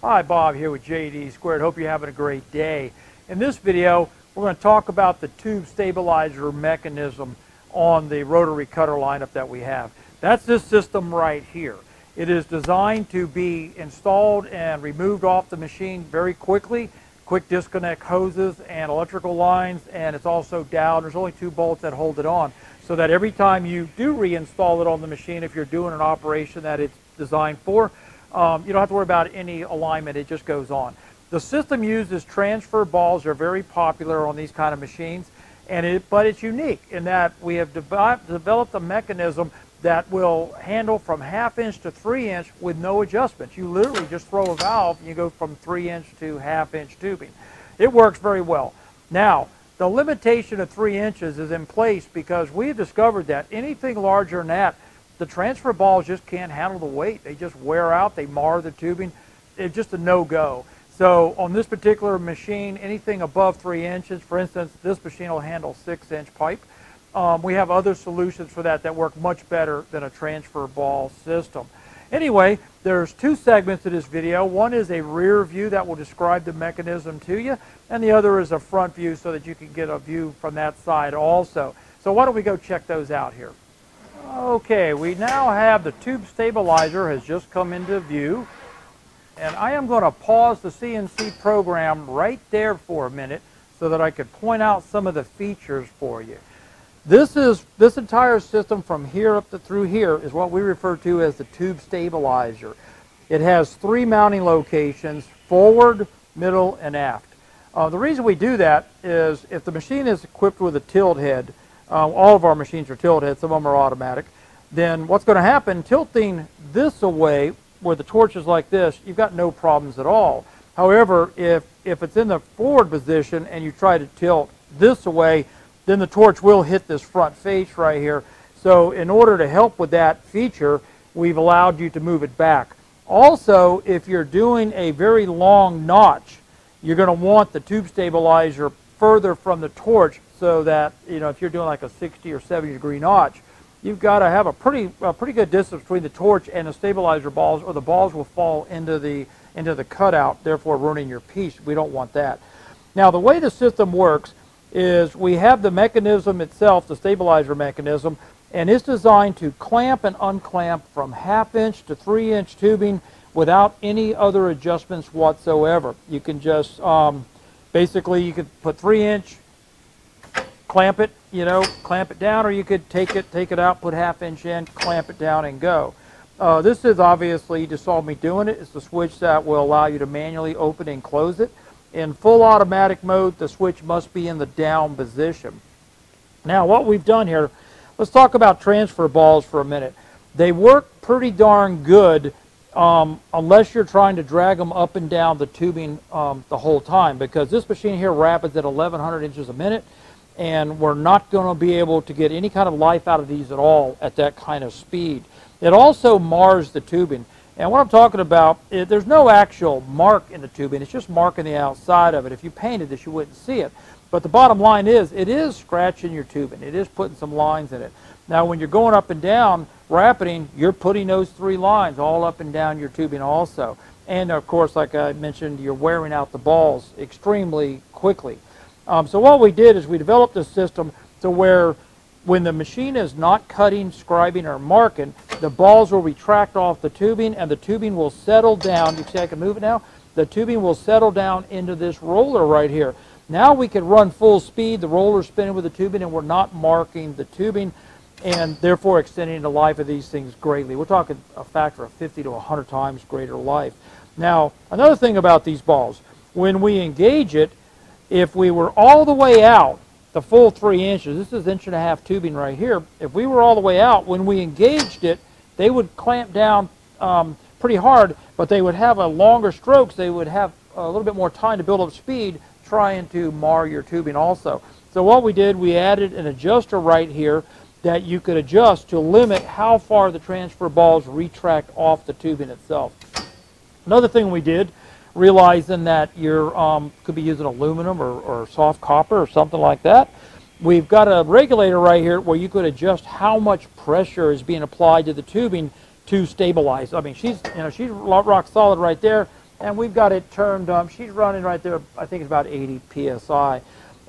Hi, Bob here with JD Squared. Hope you're having a great day. In this video, we're going to talk about the tube stabilizer mechanism on the rotary cutter lineup that we have. That's this system right here. It is designed to be installed and removed off the machine very quickly. Quick disconnect hoses and electrical lines, and it's also doweled. There's only two bolts that hold it on, so that every time you do reinstall it on the machine, if you're doing an operation that it's designed for, um, you don't have to worry about any alignment. It just goes on. The system uses transfer balls. They're very popular on these kind of machines, and it, but it's unique in that we have de developed a mechanism that will handle from half inch to three inch with no adjustments. You literally just throw a valve and you go from three inch to half inch tubing. It works very well. Now, the limitation of three inches is in place because we have discovered that anything larger than that the transfer balls just can't handle the weight. They just wear out. They mar the tubing. It's just a no-go. So on this particular machine, anything above three inches, for instance, this machine will handle six-inch pipe. Um, we have other solutions for that that work much better than a transfer ball system. Anyway, there's two segments to this video. One is a rear view that will describe the mechanism to you, and the other is a front view so that you can get a view from that side also. So why don't we go check those out here. Okay, we now have the tube stabilizer has just come into view. And I am going to pause the CNC program right there for a minute so that I could point out some of the features for you. This is this entire system from here up to through here is what we refer to as the tube stabilizer. It has three mounting locations, forward, middle, and aft. Uh, the reason we do that is if the machine is equipped with a tilt head, uh, all of our machines are tilt head, some of them are automatic, then what's going to happen, tilting this away where the torch is like this, you've got no problems at all. However, if, if it's in the forward position and you try to tilt this away, then the torch will hit this front face right here. So in order to help with that feature, we've allowed you to move it back. Also, if you're doing a very long notch, you're going to want the tube stabilizer further from the torch so that, you know, if you're doing like a 60 or 70 degree notch, you've got to have a pretty, a pretty good distance between the torch and the stabilizer balls or the balls will fall into the, into the cutout, therefore ruining your piece. We don't want that. Now, the way the system works is we have the mechanism itself, the stabilizer mechanism, and it's designed to clamp and unclamp from half inch to three inch tubing without any other adjustments whatsoever. You can just, um, basically, you could put three inch, clamp it, you know, clamp it down, or you could take it, take it out, put half inch in, clamp it down, and go. Uh, this is obviously, you just saw me doing it. It's the switch that will allow you to manually open and close it. In full automatic mode, the switch must be in the down position. Now, what we've done here, let's talk about transfer balls for a minute. They work pretty darn good um, unless you're trying to drag them up and down the tubing um, the whole time because this machine here rapids at 1100 inches a minute and we're not going to be able to get any kind of life out of these at all at that kind of speed. It also mars the tubing. And what I'm talking about, is there's no actual mark in the tubing. It's just marking the outside of it. If you painted this, you wouldn't see it. But the bottom line is, it is scratching your tubing. It is putting some lines in it. Now, when you're going up and down, rapiding, you're putting those three lines all up and down your tubing also. And, of course, like I mentioned, you're wearing out the balls extremely quickly. Um, so what we did is we developed a system to where when the machine is not cutting, scribing, or marking, the balls will retract off the tubing and the tubing will settle down. You see I can move it now? The tubing will settle down into this roller right here. Now we can run full speed, the roller spinning with the tubing, and we're not marking the tubing and therefore extending the life of these things greatly. We're talking a factor of 50 to 100 times greater life. Now, another thing about these balls, when we engage it, if we were all the way out, the full three inches, this is inch and a half tubing right here, if we were all the way out, when we engaged it, they would clamp down um, pretty hard, but they would have a longer strokes. They would have a little bit more time to build up speed trying to mar your tubing also. So what we did, we added an adjuster right here that you could adjust to limit how far the transfer balls retract off the tubing itself. Another thing we did realizing that you um, could be using aluminum or, or soft copper or something like that. We've got a regulator right here where you could adjust how much pressure is being applied to the tubing to stabilize. I mean, she's you know she's rock solid right there. and we've got it turned, um, she's running right there, I think it's about 80 PSI.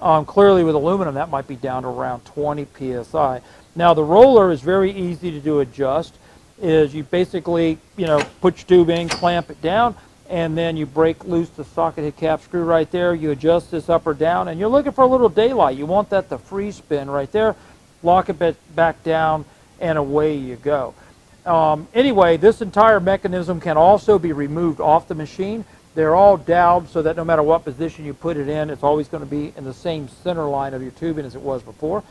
Um, clearly with aluminum, that might be down to around 20 PSI. Now the roller is very easy to do adjust. Is you basically, you know, put your tube in, clamp it down, and then you break loose the socket head cap screw right there. You adjust this up or down, and you're looking for a little daylight. You want that to free spin right there. Lock it back down, and away you go. Um, anyway, this entire mechanism can also be removed off the machine. They're all doweled so that no matter what position you put it in, it's always going to be in the same center line of your tubing as it was before.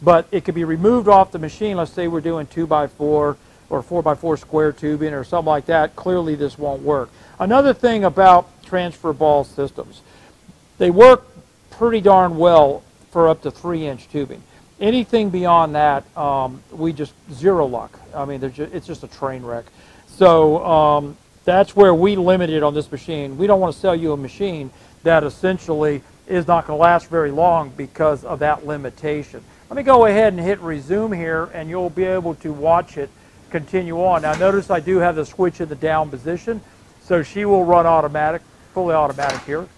But it could be removed off the machine. Let's say we're doing 2x4 or 4x4 square tubing or something like that. Clearly this won't work. Another thing about transfer ball systems, they work pretty darn well for up to 3-inch tubing. Anything beyond that, um, we just zero luck. I mean, just, it's just a train wreck. So um, that's where we limited on this machine. We don't want to sell you a machine that essentially is not going to last very long because of that limitation. Let me go ahead and hit resume here and you'll be able to watch it continue on. Now notice I do have the switch in the down position, so she will run automatic, fully automatic here.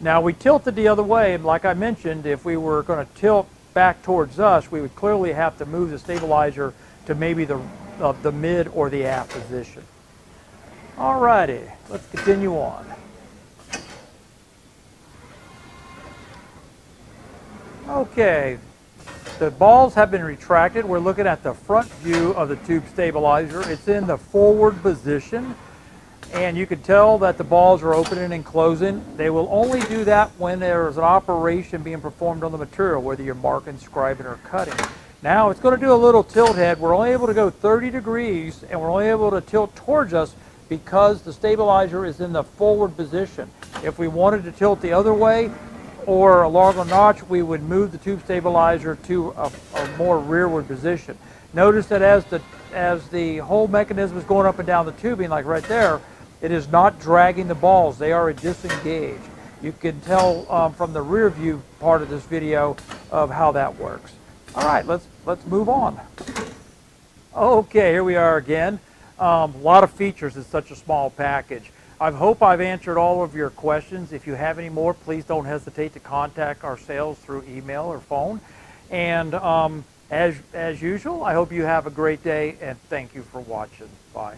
Now we tilted the other way, and like I mentioned, if we were going to tilt back towards us, we would clearly have to move the stabilizer to maybe the, uh, the mid or the aft position. Alrighty, let's continue on. Okay, the balls have been retracted. We're looking at the front view of the tube stabilizer. It's in the forward position and you can tell that the balls are opening and closing. They will only do that when there's an operation being performed on the material, whether you're marking, scribing, or cutting. Now it's going to do a little tilt head. We're only able to go 30 degrees, and we're only able to tilt towards us because the stabilizer is in the forward position. If we wanted to tilt the other way or a longer notch, we would move the tube stabilizer to a, a more rearward position. Notice that as the as the whole mechanism is going up and down the tubing, like right there, it is not dragging the balls. They are disengaged. You can tell um, from the rear view part of this video of how that works. All right, let's, let's move on. Okay, here we are again. Um, a lot of features in such a small package. I hope I've answered all of your questions. If you have any more, please don't hesitate to contact our sales through email or phone. And um, as, as usual, I hope you have a great day and thank you for watching. Bye.